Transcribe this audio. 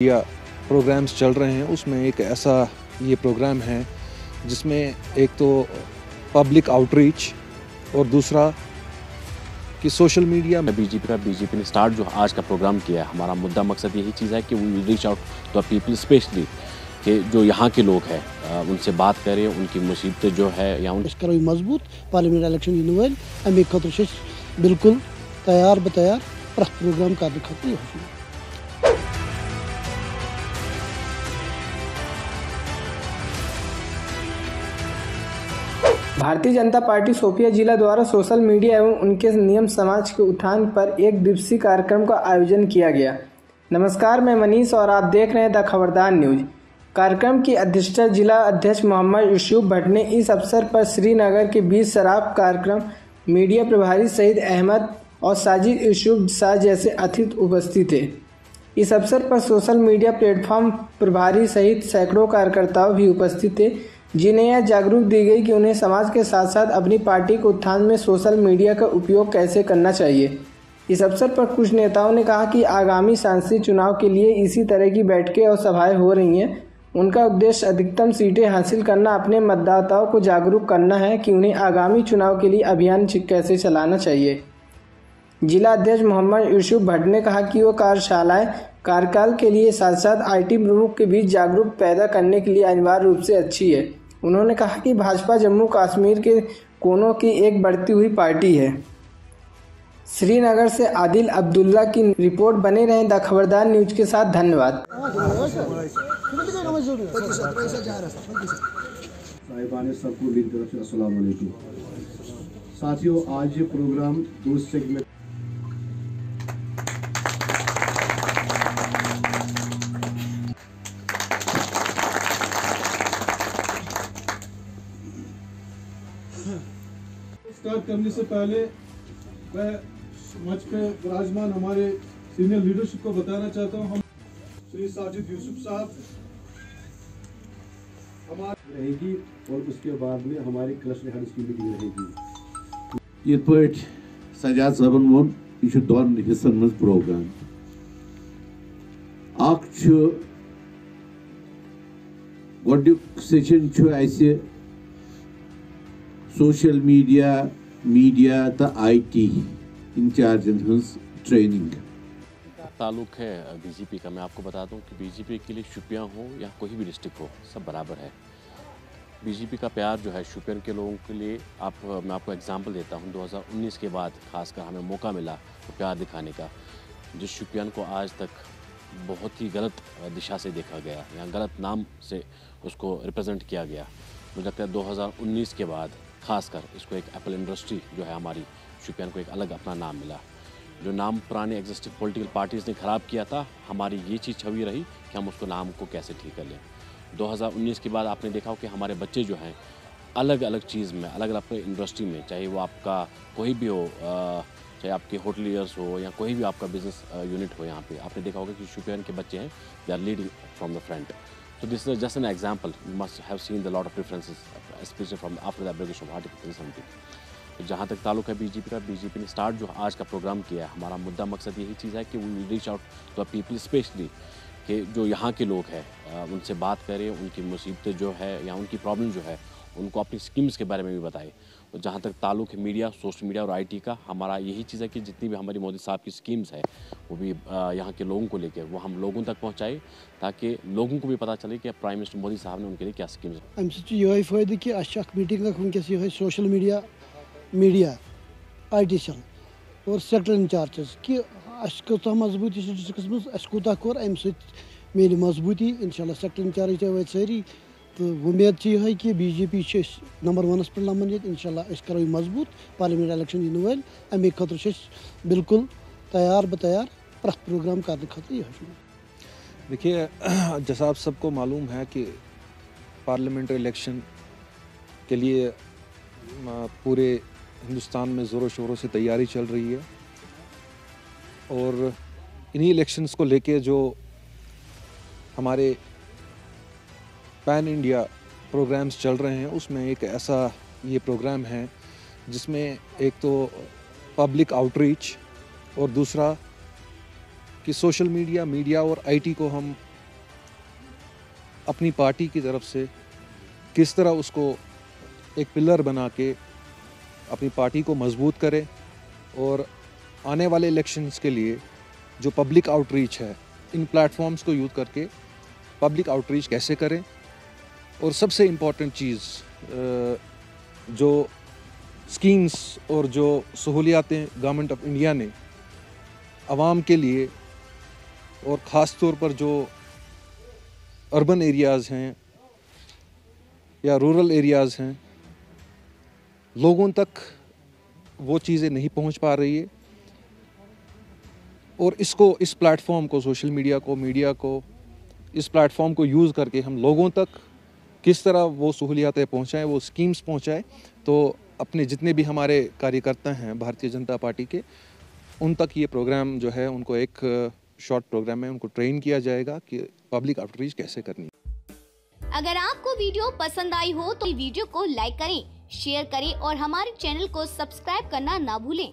या प्रोग्राम्स चल रहे हैं उसमें एक ऐसा ये प्रोग्राम है जिसमें एक तो पब्लिक आउटरीच और दूसरा कि सोशल मीडिया में बीजेपी का बीजेपी ने स्टार्ट जो आज का प्रोग्राम किया है हमारा मुद्दा मकसद यही चीज़ है कि we will reach out to people specially कि जो यहाँ के लोग हैं उनसे बात करें उनकी मुसीबतें जो है या उन करो मज़बूत पार्लियामेंट इलेक्शन इन अमे बिल्कुल तैयार बतैयार प्रोग्राम कर भारतीय जनता पार्टी सोपिया जिला द्वारा सोशल मीडिया एवं उनके नियम समाज के उत्थान पर एक दिवसीय कार्यक्रम का आयोजन किया गया। नमस्कार, मैं मनीष और आप देख रहे हैं द खबरदार न्यूज़। कार्यक्रम की अध्यक्षता जिला अध्यक्ष मोहम्मद यूसुफ भट्ट ने। इस अवसर पर श्रीनगर के बीच शराब कार्यक्रम, मीडिया प्रभारी सईद अहमद और साजिद यूसुफ शाह जैसे अतिथि उपस्थित थे। इस अवसर पर सोशल मीडिया प्लेटफॉर्म प्रभारी सहित सैकड़ों कार्यकर्ताओं भी उपस्थित थे। जिन्हें यह जागरूक दी गई कि उन्हें समाज के साथ साथ अपनी पार्टी के उत्थान में सोशल मीडिया का उपयोग कैसे करना चाहिए। इस अवसर पर कुछ नेताओं ने कहा कि आगामी सांसदीय चुनाव के लिए इसी तरह की बैठकें और सभाएँ हो रही हैं। उनका उद्देश्य अधिकतम सीटें हासिल करना, अपने मतदाताओं को जागरूक करना है कि उन्हें आगामी चुनाव के लिए अभियान कैसे चलाना चाहिए। जिला अध्यक्ष मोहम्मद यूसुफ भट्ट ने कहा कि वो कार्यशालाएँ, कार्यकाल के लिए साथ साथ आईटी प्रमुख के बीच जागरूक पैदा करने के लिए अनिवार्य रूप से अच्छी है। उन्होंने कहा कि भाजपा जम्मू कश्मीर के कोनों की एक बढ़ती हुई पार्टी है। श्रीनगर से आदिल अब्दुल्ला की रिपोर्ट बने रहें द खबरदार न्यूज़ के साथ, धन्यवाद। साथियों, आज ये प्रोग्राम दो सेगमेंट स्टार्ट करने से पहले मैं मंच पे विराजमान हमारे सीनियर लीडरशिप को बताना चाहता हूँ। हम श्री साजिद यूसुफ साहब हमारी रहेगी और उसके बाद में हमारे क्लस्टर हेड्स की भी रहेगी। ये तो सजाद सबन वो यह दोन हिस्सन मज प्रोग्राम अख गुक सेशन सोशल मीडिया मीडिया तो आईटी इंचार्जन हंस ट्रेनिंग ताल्लुक है बीजेपी का। मैं आपको बता दूँ कि बीजेपी के लिए शुपियाँ हो या कोई भी डिस्ट्रिक्ट हो, सब बराबर है। बीजेपी का प्यार जो है शुपियन के लोगों के लिए। आप, मैं आपको एग्जांपल देता हूँ 2019 के बाद खासकर हमें मौका मिला तो प्यार दिखाने का, जिस शुपियन को आज तक बहुत ही गलत दिशा से देखा गया या गलत नाम से उसको रिप्रेजेंट किया गया। मुझे लगता है 2019 के बाद खासकर इसको एक एप्पल इंडस्ट्री जो है हमारी शुपियन को एक अलग अपना नाम मिला। जो नाम पुराने एग्जिस्टिंग पॉलिटिकल पार्टीज़ ने ख़राब किया था, हमारी ये चीज़ छवि रही कि हम उसको नाम को कैसे ठीक कर लें। 2019 के बाद आपने देखा हो कि हमारे बच्चे जो हैं अलग अलग चीज़ में अलग अलग इंडस्ट्री में, चाहे वो आपका कोई भी हो चाहे आपके होटलियर्स हो या कोई भी आपका बिज़नेस यूनिट हो यहाँ पे। आपने देखा होगा कि शुपियन के बच्चे हैं they are leading from the front So this is just an example. You must have seen the lot of differences, especially from after the abrogation of Article 370. तो जहाँ तक ताल्लुक है बीजेपी का बीजेपी ने स्टार्ट जो आज का प्रोग्राम किया है हमारा मुद्दा मकसद यही चीज़ है कि we reach out to the people specially कि जो यहाँ के लोग हैं उनसे बात करें उनकी मुसीबतें जो है या उनकी प्रॉब्लम जो है उनको अपनी स्कीम्स के बारे में भी बताएँ। और जहाँ तक ताल्लुक है मीडिया, सोशल मीडिया और आईटी का, हमारा यही चीज़ है कि जितनी भी हमारी मोदी साहब की स्कीम्स है, वो भी यहाँ के लोगों को लेकर वो हम लोगों तक पहुँचाए, ताकि लोगों को भी पता चले कि प्राइम मिनिस्टर मोदी साहब ने उनके लिए क्या स्कीम्स अम फ़ायदे कि अच्छा meeting वनस social media media I T और सेक्टर इंचार्जस कि अच्छा मजबूती डिस्ट्रिक्स मज कूत कौर अम मिले मजबूती इनशाला सेक्टर इंचार्ज सारी तो उम्मीद से ये कि बी जे पी नंबर वनस पे लमन ये इनशा करो यह मज़बूत पार्लियामेंट इलेक्शन इन वाल अमे खुद बिल्कुल तैयार ब तैयार प्रत प्रोग्राम करने देखिए, जैसा आप सबको मालूम है कि पार्लियामेंट इलेक्शन के लिए पूरे हिंदुस्तान में ज़ोरों शोरों से तैयारी चल रही है। और इन्हीं इलेक्शंस को लेके जो हमारे पैन इंडिया प्रोग्राम्स चल रहे हैं, उसमें एक ऐसा ये प्रोग्राम है, जिसमें एक तो पब्लिक आउटरीच और दूसरा कि सोशल मीडिया मीडिया और आईटी को हम अपनी पार्टी की तरफ़ से किस तरह उसको एक पिलर बना के अपनी पार्टी को मज़बूत करें और आने वाले इलेक्शंस के लिए जो पब्लिक आउटरीच है, इन प्लेटफॉर्म्स को यूज़ करके पब्लिक आउटरीच कैसे करें और सबसे इंपॉर्टेंट चीज़ जो स्कीम्स और जो सहूलियातें गवर्नमेंट ऑफ़ इंडिया ने आवाम के लिए और ख़ास तौर पर जो अर्बन एरियाज़ हैं या रूरल एरियाज़ हैं, लोगों तक वो चीज़ें नहीं पहुँच पा रही है। और इसको, इस प्लेटफॉर्म को सोशल मीडिया को मीडिया को, इस प्लेटफॉर्म को यूज़ करके हम लोगों तक किस तरह वो सहूलियातें पहुँचाएँ, वो स्कीम्स पहुँचाएँ तो अपने जितने भी हमारे कार्यकर्ता हैं भारतीय जनता पार्टी के, उन तक ये प्रोग्राम जो है, उनको एक शॉर्ट प्रोग्राम है, उनको ट्रेन किया जाएगा कि पब्लिक आउटरीच कैसे करनी अगर आपको वीडियो पसंद आई हो तो वीडियो को लाइक करें शेयर करें और हमारे चैनल को सब्सक्राइब करना ना भूलें।